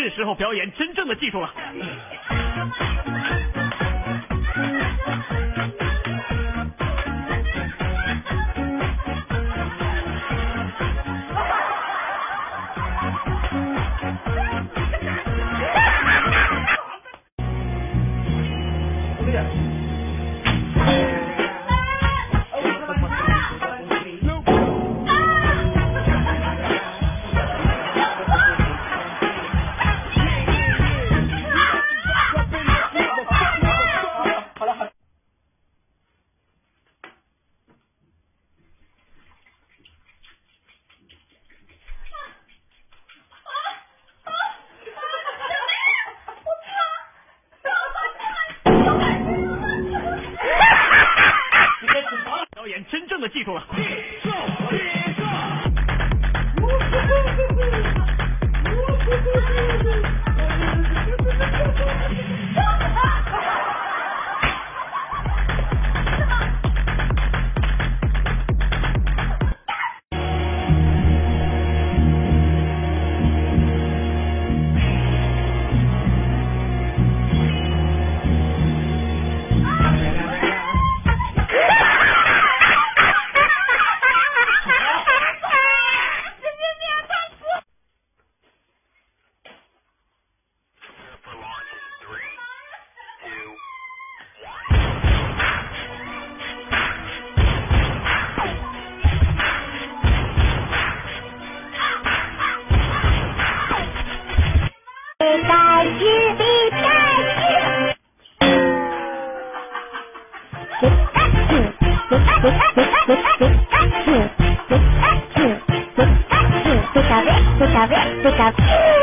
是时候表演真正的技术了。Pick up, pick up, pick up.